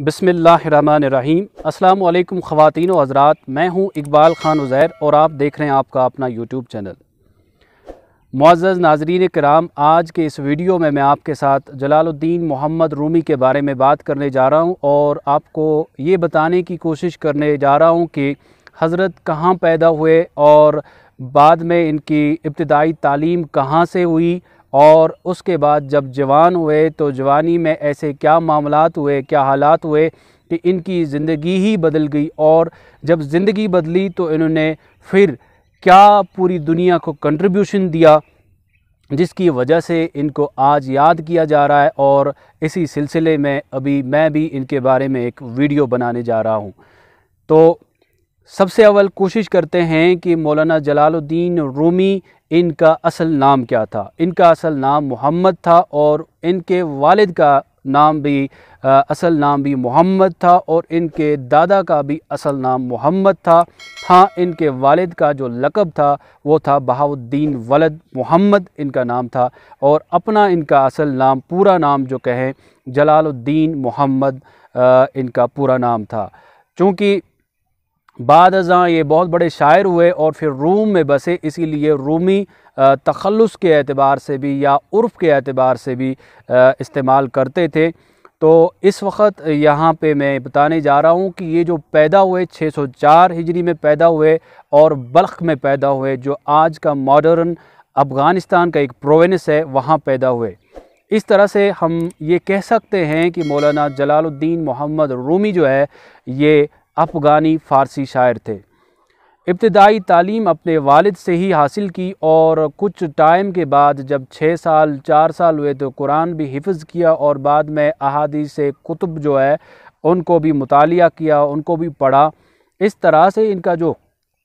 बिसमीम अल्लाम ख़वातीन हज़रात। मैं हूँ इकबाल ख़ान उज़ैर और आप देख रहे हैं आपका अपना यूट्यूब चैनल। मुआज़ नाजरीन कराम, आज के इस वीडियो में मैं आपके साथ जलालुद्दीन मोहम्मद रूमी के बारे में बात करने जा रहा हूँ और आपको ये बताने की कोशिश करने जा रहा हूँ कि हज़रत कहाँ पैदा हुए और बाद में इनकी इब्तदाई तालीम कहाँ से हुई और उसके बाद जब जवान हुए तो जवानी में ऐसे क्या मामलात हुए, क्या हालात हुए कि इनकी ज़िंदगी ही बदल गई और जब ज़िंदगी बदली तो इन्होंने फिर क्या पूरी दुनिया को कंट्रीब्यूशन दिया, जिसकी वजह से इनको आज याद किया जा रहा है और इसी सिलसिले में अभी मैं भी इनके बारे में एक वीडियो बनाने जा रहा हूँ। तो सबसे अव्वल कोशिश करते हैं कि मौलाना जलालुद्दीन रूमी इनका असल नाम क्या था? इनका असल नाम मोहम्मद था और इनके वालिद का नाम भी आ, असल नाम भी मोहम्मद था और इनके दादा का भी असल नाम मोहम्मद था। हाँ इनके वालिद का जो लकब था वो था बहाउद्दीन वलद मोहम्मद इनका नाम था और अपना इनका असल नाम पूरा नाम जो कहें जलालुद्दीन मोहम्मद इनका पूरा नाम था। चूँकि बाद अज़ाँ ये बहुत बड़े शायर हुए और फिर रूम में बसे, इसीलिए रूमी तखलस के अतबार से भी या उर्फ़ के अतबार से भी इस्तेमाल करते थे। तो इस वक्त यहाँ पे मैं बताने जा रहा हूँ कि ये जो पैदा हुए 604 हिजरी में पैदा हुए और बल्ख में पैदा हुए, जो आज का मॉडर्न अफ़गानिस्तान का एक प्रोविंस है, वहाँ पैदा हुए। इस तरह से हम ये कह सकते हैं कि मौलाना जलालुद्दीन मोहम्मद रूमी जो है, ये अफ़गानी फ़ारसी शायर थे। इब्तदाई तालीम अपने वालिद से ही हासिल की और कुछ टाइम के बाद जब छः साल, चार साल हुए तो कुरान भी हिफ्ज़ किया और बाद में अहादी से कुतुब जो है, उनको भी मुताल किया, उनको भी पढ़ा। इस तरह से इनका जो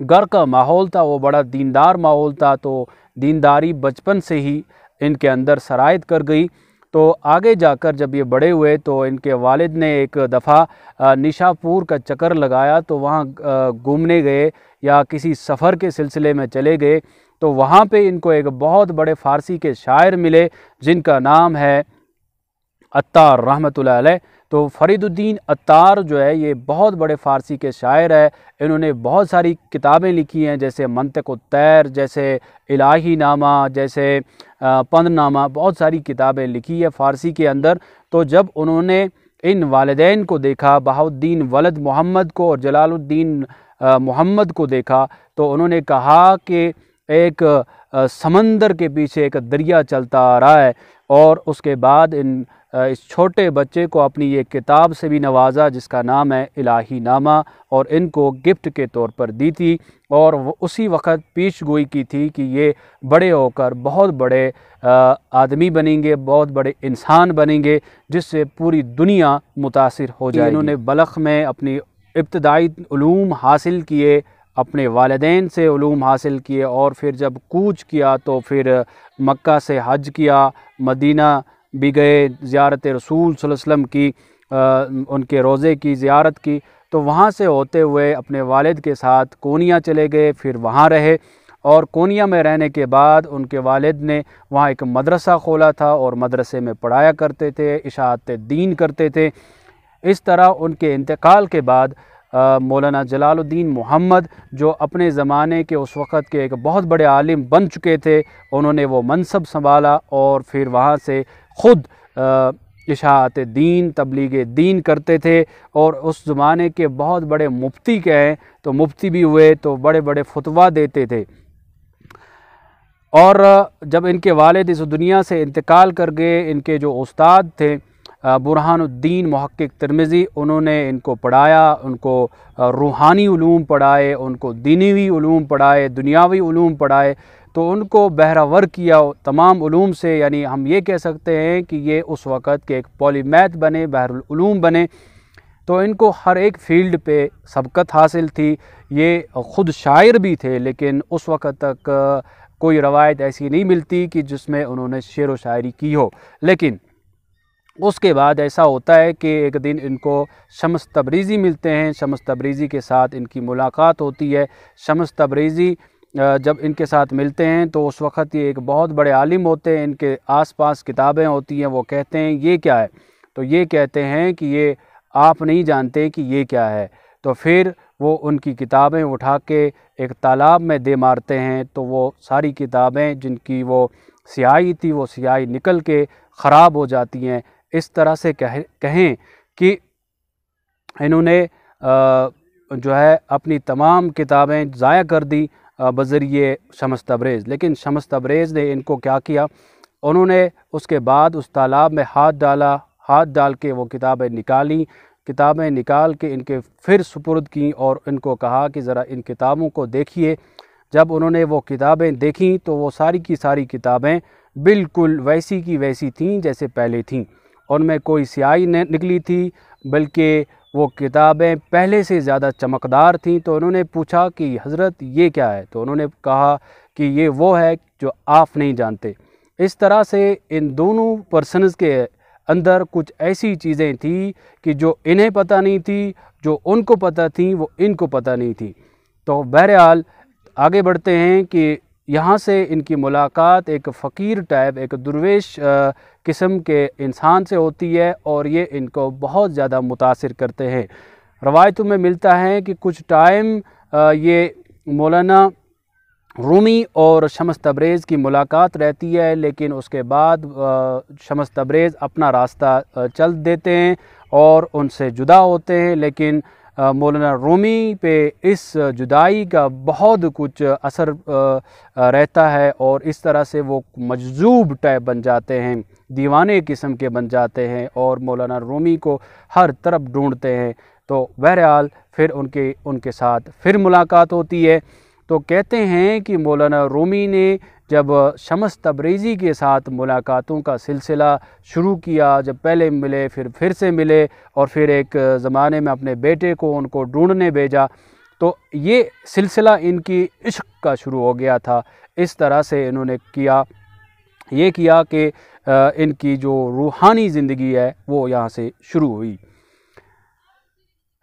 घर का माहौल था, वो बड़ा दीनदार माहौल था तो दीनदारी बचपन से ही इनके अंदर शराइत कर गई। तो आगे जाकर जब ये बड़े हुए तो इनके वालिद ने एक दफ़ा निशापुर का चक्कर लगाया तो वहाँ घूमने गए या किसी सफ़र के सिलसिले में चले गए तो वहाँ पे इनको एक बहुत बड़े फ़ारसी के शायर मिले जिनका नाम है अत्तार अलैह। तो फरीदुद्दीन अत्तार जो है ये बहुत बड़े फ़ारसी के शायर है। इन्होंने बहुत सारी किताबें लिखी हैं जैसे मंतक तैर जैसे इलाही नामा जैसे पंदनामा बहुत सारी किताबें लिखी है फ़ारसी के अंदर। तो जब उन्होंने इन वालदेन को देखा, बहाउद्दीन वलद मोहम्मद को और जलालुद्दीन मोहम्मद को देखा तो उन्होंने कहा कि एक समंदर के पीछे एक दरिया चलता आ रहा है और उसके बाद इन इस छोटे बच्चे को अपनी ये किताब से भी नवाजा जिसका नाम है इलाही नामा और इनको गिफ्ट के तौर पर दी थी और उसी वक्त पीछ गोई की थी कि ये बड़े होकर बहुत बड़े आदमी बनेंगे बहुत बड़े इंसान बनेंगे जिससे पूरी दुनिया मुतासर हो जाए इन्होंने बलख में अपनी इब्तदाई हासिल किए अपने वालदेन से ूम हासिल किए और फिर जब कूच किया तो फिर मक्का से हज किया मदीना भी गए ज़्यारत रसूल वसल्लम की आ, उनके रोज़े की ज़्यारत की। तो वहाँ से होते हुए अपने वालिद के साथ कोनिया चले गए फिर वहाँ रहे और कोनिया में रहने के बाद उनके वालिद ने वहाँ एक मदरसा खोला था और मदरसे में पढ़ाया करते थे इशात दीन करते थे। इस तरह उनके इंतकाल के बाद मौलाना जलालुद्दीन मोहम्मद, जो अपने ज़माने के उस वक़्त के एक बहुत बड़े आलिम बन चुके थे, उन्होंने वो मनसब संभाला और फिर वहाँ से ख़ुद इशात दीन, तबलीग दीन करते थे और उस ज़माने के बहुत बड़े मुफ्ती कहें तो मुफ्ती भी हुए तो बड़े बड़े फतवा देते थे। और जब इनके वालिद इस दुनिया से इंतकाल कर गए, इनके जो उस्ताद थे बुरहानुद्दीन महक्क तरमज़ी, उन्होंने इनको पढ़ाया, उनको रूहानी पढ़ाए, उनको दीनवी पढ़ाए, दुनियावी पढ़ाए तो उनको बहरावर किया तमाम उलूम से, यानी हम ये कह सकते हैं कि ये उस वक़्त के एक पॉलीमैथ बने बहरुलूम बने तो इनको हर एक फ़ील्ड पे सबकत हासिल थी। ये ख़ुद शायर भी थे, लेकिन उस वक़्त तक कोई रवायत ऐसी नहीं मिलती कि जिसमें उन्होंने शेर व शायरी की हो। लेकिन उसके बाद ऐसा होता है कि एक दिन इनको शमस तबरीज़ी मिलते हैं। शमस तबरीज़ी के साथ इनकी मुलाकात होती है। शमस तबरीज़ी जब इनके साथ मिलते हैं तो उस वक़्त ये एक बहुत बड़े आलिम होते हैं। इनके आसपास किताबें होती हैं, वो कहते हैं, ये क्या है? तो ये कहते हैं कि ये, आप नहीं जानते कि ये क्या है। तो फिर वो उनकी किताबें उठा के एक तालाब में दे मारते हैं। तो वो सारी किताबें जिनकी वो स्याही थी, वो स्याही निकल के ख़राब हो जाती हैं। इस तरह से कह, कहें कि इन्होंने जो है, अपनी तमाम किताबें ज़ाया कर दी बज़रिए शमस तबरेज़ लेकिन शमस तबरेज़ ने इनको क्या किया? उन्होंने उसके बाद उस तालाब में हाथ डाला, हाथ डाल के वो किताबें निकाली। किताबें निकाल के इनके फिर सुपुर्द की और इनको कहा कि ज़रा इन किताबों को देखिए। जब उन्होंने वो किताबें देखी तो वो सारी की सारी किताबें बिल्कुल वैसी की वैसी थीं जैसे पहले थीं। उनमें कोई स्याही निकली थी, बल्कि वो किताबें पहले से ज़्यादा चमकदार थीं। तो उन्होंने पूछा कि, हज़रत, ये क्या है? तो उन्होंने कहा कि, ये वो है जो आप नहीं जानते। इस तरह से इन दोनों पर्सनस के अंदर कुछ ऐसी चीज़ें थी कि जो इन्हें पता नहीं थी, जो उनको पता थी, वो इनको पता नहीं थी। तो बहरहाल, आगे बढ़ते हैं कि यहाँ से इनकी मुलाकात एक फ़कीर टाइप, एक दुर्वेश किस्म के इंसान से होती है और ये इनको बहुत ज़्यादा मुतासर करते हैं। रवायतों में मिलता है कि कुछ टाइम ये मौलाना रूमी और शमस तबरेज़ की मुलाकात रहती है, लेकिन उसके बाद शमस तबरेज़ अपना रास्ता चल देते हैं और उनसे जुदा होते हैं। लेकिन मौलाना रूमी पे इस जुदाई का बहुत कुछ असर रहता है और इस तरह से वो मजजूब टाइप बन जाते हैं। दीवाने किस्म के बन जाते हैं और मौलाना रूमी को हर तरफ़ ढूंढते हैं। तो बहरहाल फिर उनके उनके साथ फिर मुलाकात होती है। तो कहते हैं कि मौलाना रूमी ने जब शमस तबरेज़ी के साथ मुलाकातों का सिलसिला शुरू किया, जब पहले मिले, फिर फिर से मिले और फिर एक ज़माने में अपने बेटे को उनको ढूँढने भेजा तो ये सिलसिला इनकी इश्क का शुरू हो गया था। इस तरह से इन्होंने किया। ये किया कि इनकी जो रूहानी ज़िंदगी है, वो यहाँ से शुरू हुई।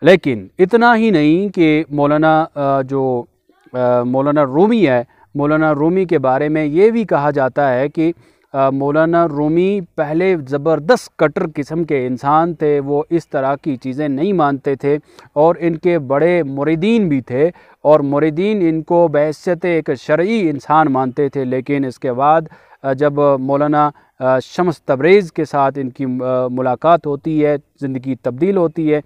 लेकिन इतना ही नहीं कि मौलाना जो मौलाना रूमी है, मौलाना रूमी के बारे में ये भी कहा जाता है कि मौलाना रूमी पहले ज़बरदस्त कटर किस्म के इंसान थे, वो इस तरह की चीज़ें नहीं मानते थे और इनके बड़े मुरीदीन भी थे और मुरीदीन इनको बहसीत एक शर्ई इंसान मानते थे, लेकिन इसके बाद जब मौलाना शम्स तबरेज़ के साथ इनकी मुलाकात होती है, ज़िंदगी तब्दील होती है,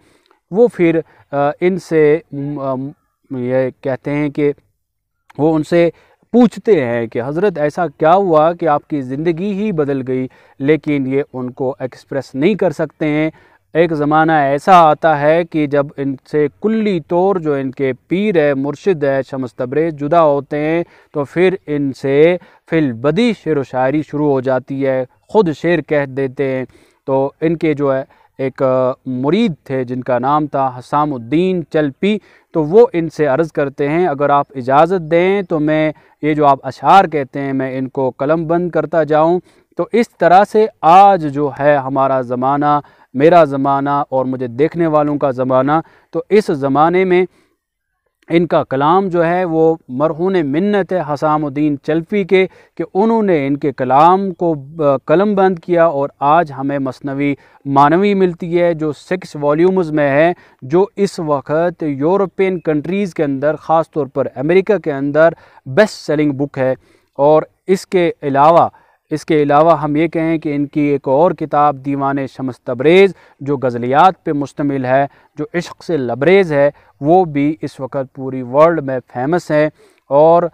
वो फिर इनसे ये कहते हैं कि वो उनसे पूछते हैं कि, हज़रत, ऐसा क्या हुआ कि आपकी ज़िंदगी ही बदल गई, लेकिन ये उनको एक्सप्रेस नहीं कर सकते हैं? एक ज़माना ऐसा आता है कि जब इनसे कुल्ली तौर जो इनके पीर है, मुर्शिद है शमस तबरेज जुदा होते हैं तो फिर इनसे फिल बदी शेर व शायरी शुरू हो जाती है, ख़ुद शेर कह देते हैं। तो इनके जो है, एक मुरीद थे जिनका नाम था हसामुद्दीन चलपी तो वो इनसे अर्ज़ करते हैं, अगर आप इजाज़त दें तो मैं, ये जो आप अशार कहते हैं, मैं इनको कलम बंद करता जाऊँ। तो इस तरह से आज जो है, हमारा ज़माना मेरा ज़माना और मुझे देखने वालों का ज़माना। तो इस ज़माने में इनका कलाम जो है वो मरहून मन्नत है हसामुद्दीन चलफी के, कि उन्होंने इनके कलाम को कलम बंद किया और आज हमें मसनवी, मानवी मिलती है, जो सिक्स वॉल्यूम्स में है, जो इस वक्त यूरोपियन कंट्रीज़ के अंदर ख़ास तौर पर अमेरिका के अंदर, बेस्ट सेलिंग बुक है। और इसके अलावा इसके अलावा हम ये कहें कि इनकी एक और किताब, दीवान शमस तबरेज़, जो गज़लियात पे मुश्तमिल है, जो इश्क से लबरेज़ है, वो भी इस वक्त पूरी वर्ल्ड में फ़ेमस है। और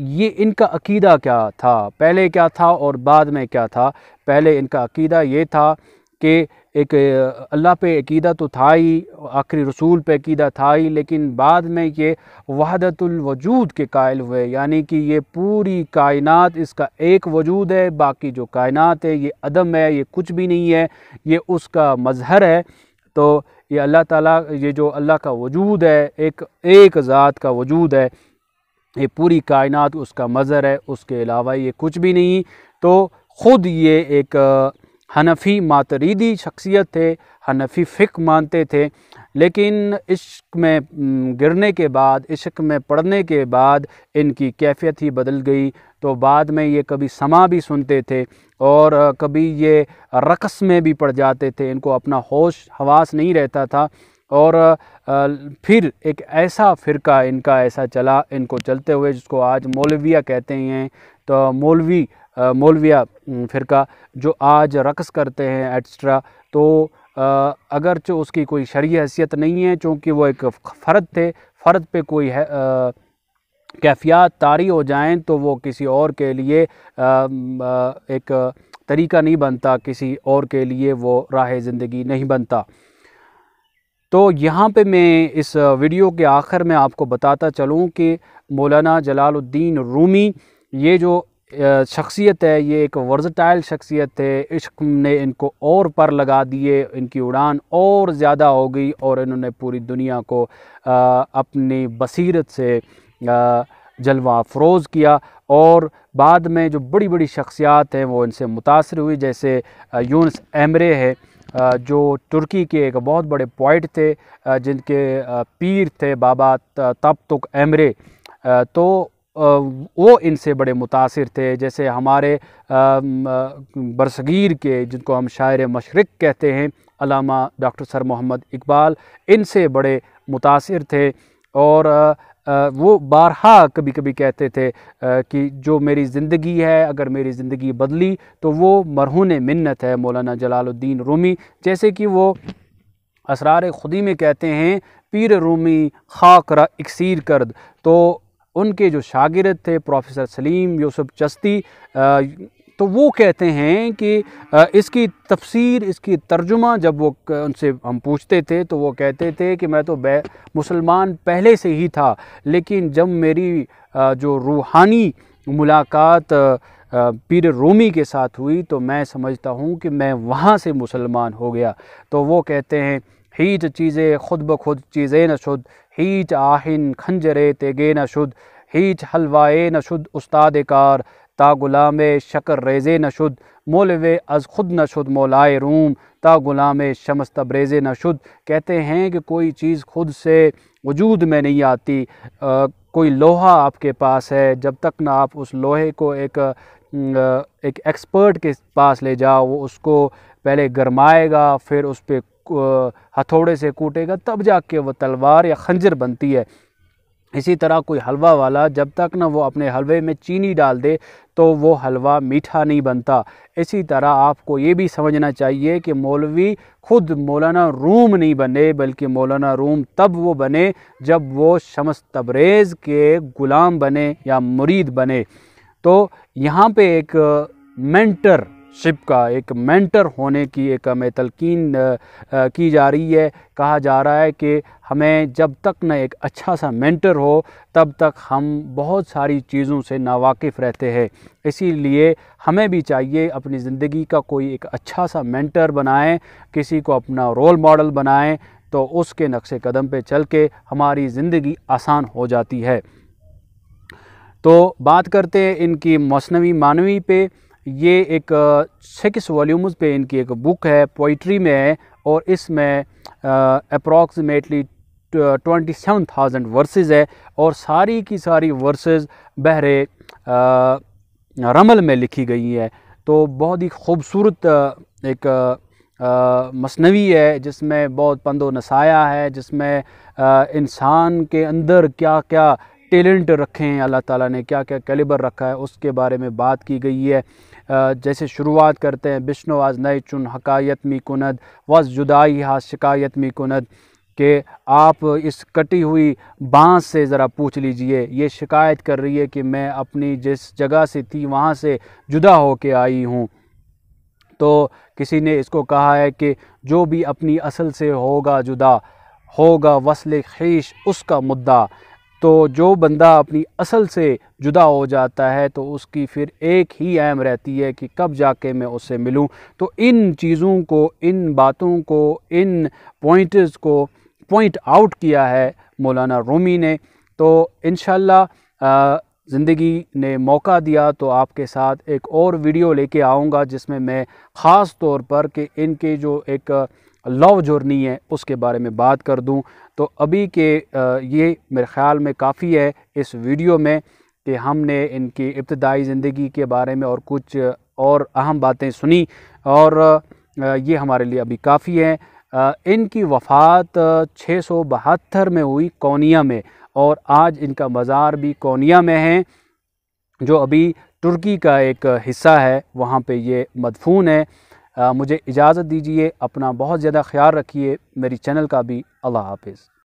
ये इनका अकीदा क्या था? पहले क्या था और बाद में क्या था? पहले इनका अकीदा ये था कि एक अल्लाह पे अकीदा तो था ही, आखिरी रसूल पे अकीदा था ही, लेकिन बाद में ये वजूद के कायल हुए, यानी कि ये पूरी कायनात, इसका एक वजूद है, बाकी जो कायनात है, ये अदम है, ये कुछ भी नहीं है, ये उसका मज़हर है। तो ये अल्लाह ताला, ये जो अल्लाह का वजूद है, एक एक ज़ात का वजूद है, ये पूरी कायनात, उसका मज़हर है, उसके अलावा ये कुछ भी नहीं। तो ख़ुद ये एक हनफी मातरीदी शख्सियत थे, हनफी फ़िक मानते थे, लेकिन इश्क में गिरने के बाद, इश्क में पढ़ने के बाद इनकी कैफियत ही बदल गई। तो बाद में ये कभी समा भी सुनते थे और कभी ये रक़स में भी पड़ जाते थे। इनको अपना होश, हवास नहीं रहता था और फिर एक ऐसा फ़िरका इनका ऐसा चला, इनको चलते हुए जिसको आज मौलविया कहते हैं तो मौलवी मौलविया फ़िरका, जो आज रक़स करते हैं एक्स्ट्रा तो अगर जो उसकी कोई शरी हैसियत नहीं है, चूँकि वो एक फ़र्द थे, फ़र्द पे कोई है कैफियात तारी हो जाएँ तो वो किसी और के लिए एक तरीका नहीं बनता, किसी और के लिए वो राह ज़िंदगी नहीं बनता। तो यहाँ पे मैं इस वीडियो के आखिर में आपको बताता चलूँ कि मौलाना जलालुद्दीन रूमी, ये जो शख्सियत है, ये एक वर्जटाइल शख्सियत है। इश्क ने इनको और पर लगा दिए, इनकी उड़ान और ज़्यादा हो गई और इन्होंने पूरी दुनिया को अपनी बसीरत से जलवा अफरोज़ किया और बाद में जो बड़ी बड़ी शख्सियात हैं, वो इनसे मुतासर हुई। जैसे यूनस एमरे है जो तुर्की के एक बहुत बड़े पोइट थे जिनके पीर थे बाबा तब तुक एमरे। तो वो इनसे बड़े मुतासर थे, जैसे हमारे बरसगीर के, जिनको हम शायर मशरक़ कहते हैं, अलामा डॉक्टर सर मोहम्मद इकबाल, इनसे बड़े मुतासर थे। और वो बारहा कभी कभी कहते थे कि जो मेरी ज़िंदगी है, अगर मेरी ज़िंदगी बदली तो वो मरहून मिन्नत है, मौलाना जलालुद्दीन रूमी। जैसे कि वो असरार ख़ुदी में कहते हैं, पीर रूमी खाकरा इकसीर करद। तो उनके जो शागिरद थे, प्रोफेसर सलीम यूसुफ चस्ती तो वो कहते हैं कि इसकी तफसीर, इसकी तर्जुमा जब वो उनसे हम पूछते थे तो वो कहते थे कि मैं तो मुसलमान पहले से ही था, लेकिन जब मेरी जो रूहानी मुलाकात पीर रोमी के साथ हुई तो मैं समझता हूँ कि मैं वहाँ से मुसलमान हो गया। तो वो कहते हैं हीच चीज़ें खुद ब खुद चीज़ें न शुद हीच आहिन खंजरे तेगे न शुद हीच हलवाए न शुद उस्ताद कार ता गुलाम शकर रेज़े न शुद मोलवे अज़ खुद न शुद मौलाए रूम ता गुलाम शमस तब्रेज़ न शुद कहते हैं कि कोई चीज़ खुद से वजूद में नहीं आती आ, कोई लोहा आपके पास है जब तक ना आप उस लोहे को एक एक एक्सपर्ट के पास ले जाओ वो उसको पहले गरमाएगा फिर उस पर हथौड़े से कूटेगा, तब जाके वो तलवार या खंजर बनती है। इसी तरह कोई हलवा वाला जब तक ना वो अपने हलवे में चीनी डाल दे तो वो हलवा मीठा नहीं बनता। इसी तरह आपको ये भी समझना चाहिए कि मौलवी खुद मौलाना रूम नहीं बने, बल्कि मौलाना रूम तब वो बने जब वो शमस तबरेज़ के ग़ुलाम बने या मुरीद बने। तो यहाँ पे एक मेंटर शिप का एक मेंटर होने की एक हमें तलकिन की जा रही है। कहा जा रहा है कि हमें जब तक न एक अच्छा सा मेंटर हो, तब तक हम बहुत सारी चीज़ों से नावाकिफ़ रहते हैं। इसीलिए हमें भी चाहिए अपनी ज़िंदगी का कोई एक अच्छा सा मेंटर बनाएँ, किसी को अपना रोल मॉडल बनाएँ तो उसके नक्शे कदम पे चल के हमारी ज़िंदगी आसान हो जाती है। तो बात करते हैं इनकी मसनवी मानवी पे। ये एक सिक्स वॉल्यूम्स पे इनकी एक बुक है पोइट्री में है और इसमें approximately twenty seven thousand verses है और सारी की सारी वर्सेस बहरे रमल में लिखी गई है। तो बहुत ही खूबसूरत एक मसनवी है जिसमें बहुत पंदो नसाया है, जिसमें इंसान के अंदर क्या क्या टैलेंट रखे हैं अल्लाह ताला ने क्या क्या कैलिबर रखा है, उसके बारे में बात की गई है। जैसे शुरुआत करते हैं, बिश्नो आज नए चुन हकायत मी कुनद वस जुदाई हा शिकायत मी कुनद, कि आप इस कटी हुई बाँस से ज़रा पूछ लीजिए, ये शिकायत कर रही है कि मैं अपनी जिस जगह से थी, वहाँ से जुदा हो के आई हूँ। तो किसी ने इसको कहा है कि जो भी अपनी असल से होगा जुदा, होगा वसल खीश उसका मुद्दा। तो जो बंदा अपनी असल से जुदा हो जाता है तो उसकी फिर एक ही अहम रहती है कि कब जाके मैं उससे मिलूं। तो इन चीज़ों को, इन बातों को, इन पॉइंट्स को पॉइंट आउट किया है मौलाना रूमी ने। तो इन ज़िंदगी ने मौका दिया तो आपके साथ एक और वीडियो लेके आऊँगा, जिसमें मैं ख़ास तौर पर कि इनके जो एक लव जर्नी है, उसके बारे में बात कर दूँ। तो अभी के ये मेरे ख़्याल में काफ़ी है इस वीडियो में कि हमने इनकी इब्तदाई ज़िंदगी के बारे में और कुछ और अहम बातें सुनी और ये हमारे लिए अभी काफ़ी है। इनकी वफ़ात छः सौ बहत्तर में हुई कौनिया में और आज इनका मज़ार भी कोनिया में है, जो अभी तुर्की का एक हिस्सा है, वहाँ पे ये मदफून है। मुझे इजाज़त दीजिए अपना बहुत ज़्यादा ख्याल रखिए मेरी चैनल का भी अल्लाह हाफिज़।